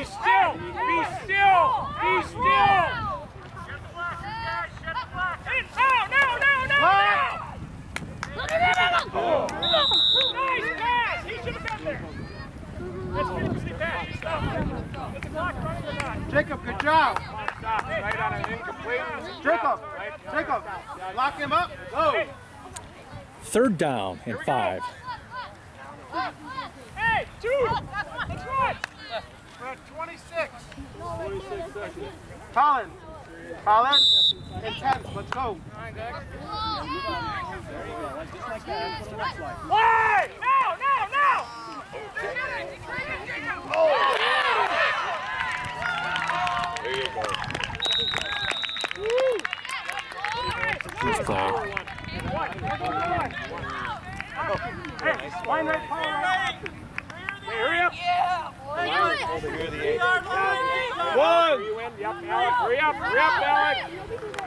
Be still! Be still! Be still! No, no, no, no, no! Nice pass! He should have been there. That's 50 pass. Stop. Is the clock running or not? Jacob, good job. Stop. Right on an incomplete. Jacob, Jacob, lock him up. Go. Third down and five. Hey, two! Let's run! We're at 26. Colin. Colin. Intense. Let's go. Why? No, no, no! Flag. Hey, line right, Paul, right. Hey, hurry up. One. Yep, Alec, hurry up, hurry up, Alec.